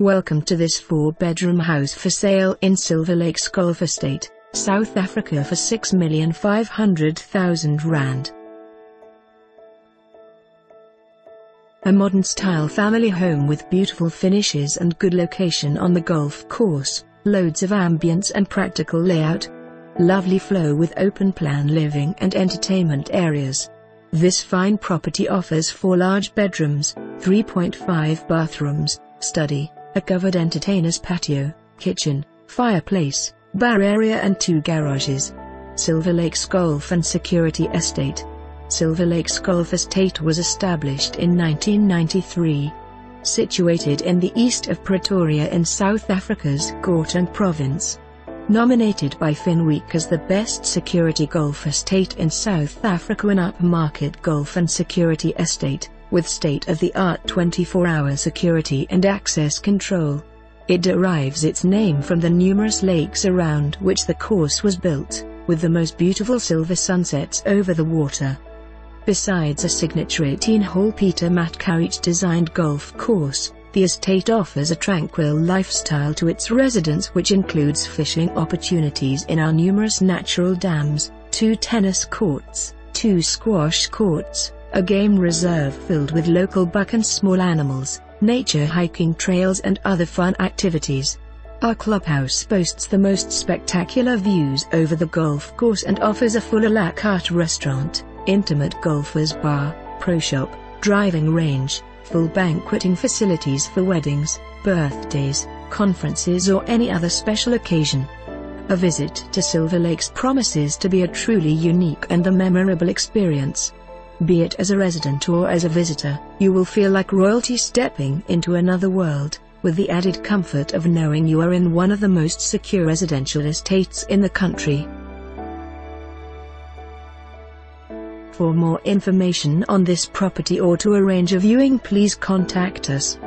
Welcome to this four-bedroom house for sale in Silver Lakes Golf Estate, South Africa for 6,500,000 Rand. A modern-style family home with beautiful finishes and good location on the golf course, loads of ambience and practical layout. Lovely flow with open-plan living and entertainment areas. This fine property offers four large bedrooms, 3.5 bathrooms, study, a covered entertainer's patio, kitchen, fireplace, bar area and two garages. Silver Lakes Golf and Security Estate. Silver Lakes Golf Estate was established in 1993. Situated in the east of Pretoria in South Africa's Gauteng province. Nominated by Finweek as the best security golf estate in South Africa and upmarket golf and security estate with state-of-the-art 24-hour security and access control. It derives its name from the numerous lakes around which the course was built, with the most beautiful silver sunsets over the water. Besides a signature 18-hole Peter Matkovich-designed golf course, the estate offers a tranquil lifestyle to its residents which includes fishing opportunities in our numerous natural dams, two tennis courts, two squash courts, a game reserve filled with local buck and small animals, nature hiking trails and other fun activities. Our clubhouse boasts the most spectacular views over the golf course and offers a full a la carte restaurant, intimate golfers bar, pro shop, driving range, full banqueting facilities for weddings, birthdays, conferences or any other special occasion. A visit to Silver Lakes promises to be a truly unique and a memorable experience. Be it as a resident or as a visitor, you will feel like royalty stepping into another world, with the added comfort of knowing you are in one of the most secure residential estates in the country. For more information on this property or to arrange a viewing please contact us.